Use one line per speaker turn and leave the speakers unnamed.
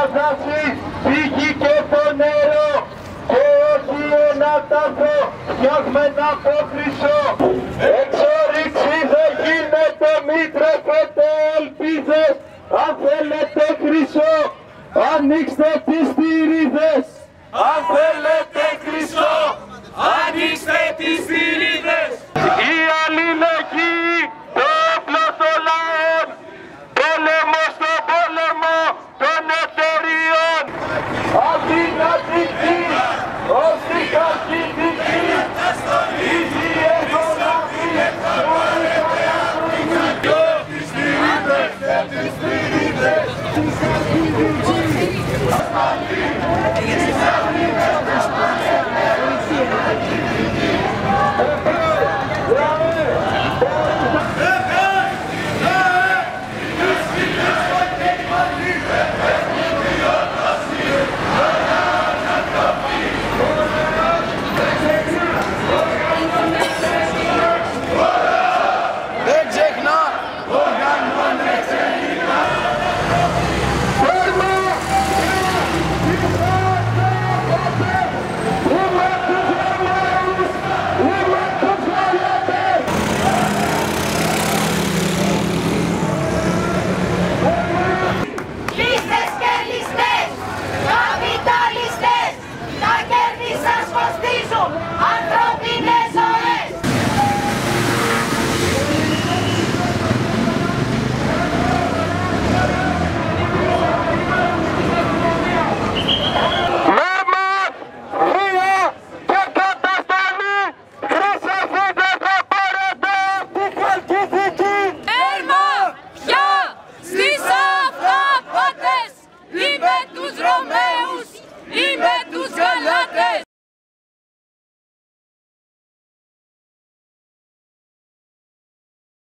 Θέλουμε τα δάση, φύγει και το νερό και όχι ένα τάφο φτιάχνουμε από χρυσό. Εξόριξη δεν γίνεται, μη τρέφετε ελπίδες αν θέλετε χρυσό, ανοίξτε τις θηρίδες.
Αν θέλετε χρυσό, ανοίξτε τις θηρίδες.